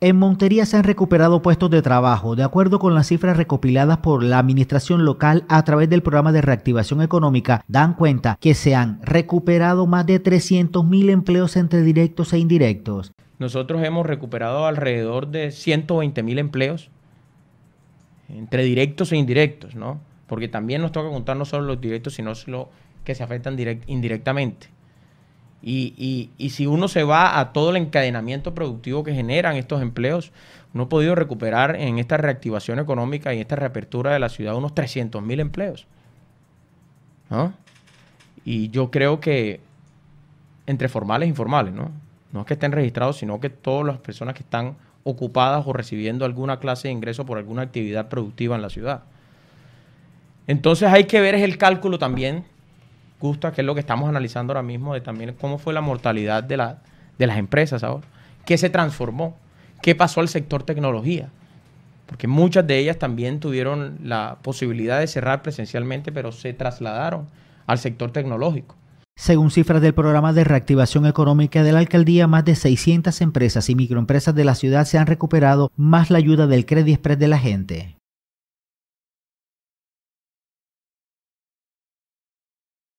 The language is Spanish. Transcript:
En Montería se han recuperado puestos de trabajo. De acuerdo con las cifras recopiladas por la administración local a través del programa de reactivación económica, dan cuenta que se han recuperado más de 300.000 empleos entre directos e indirectos. Nosotros hemos recuperado alrededor de 120.000 empleos entre directos e indirectos, ¿no? Porque también nos toca contar no solo los directos, sino los que se afectan indirectamente. Y, si uno se va a todo el encadenamiento productivo que generan estos empleos, uno ha podido recuperar en esta reactivación económica y esta reapertura de la ciudad unos 300 mil empleos. Y yo creo que entre formales e informales, ¿no? No es que estén registrados, sino que todas las personas que están ocupadas o recibiendo alguna clase de ingreso por alguna actividad productiva en la ciudad. Entonces hay que ver el cálculo también gusta, que es lo que estamos analizando ahora mismo, de también cómo fue la mortalidad de, la, de las empresas ahora. ¿Qué se transformó? ¿Qué pasó al sector tecnología? Porque muchas de ellas también tuvieron la posibilidad de cerrar presencialmente, pero se trasladaron al sector tecnológico. Según cifras del programa de reactivación económica de la alcaldía, más de 600 empresas y microempresas de la ciudad se han recuperado, más la ayuda del Credit Express de la gente.